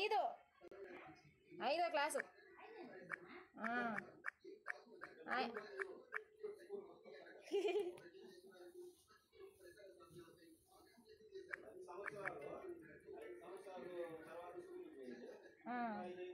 ఐదో ఐదో క్లాసు సంవత్సరాలు తర్వాత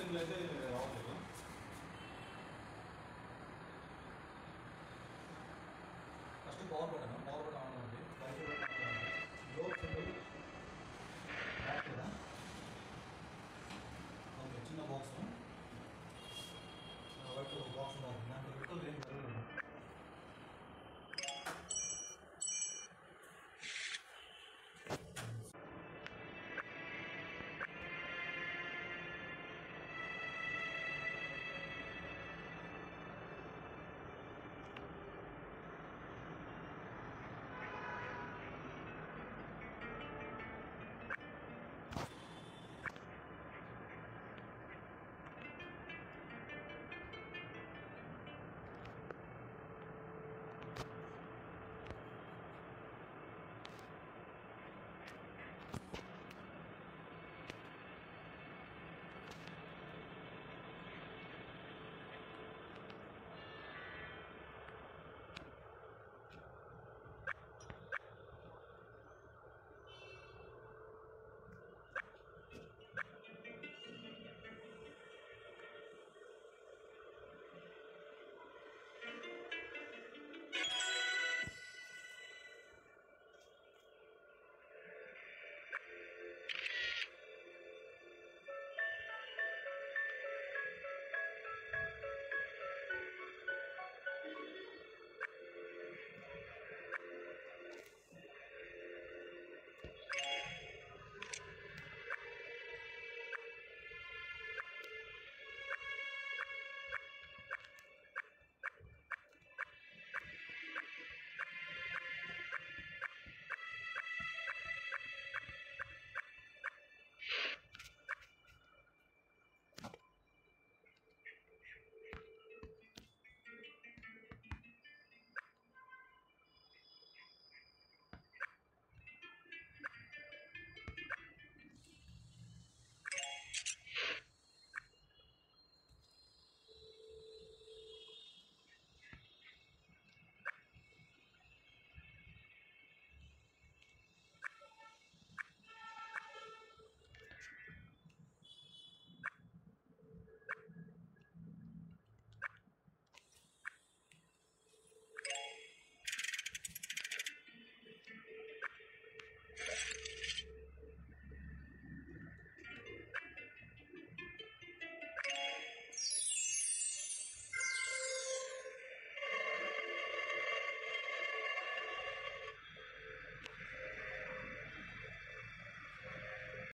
சிம்லேருந்து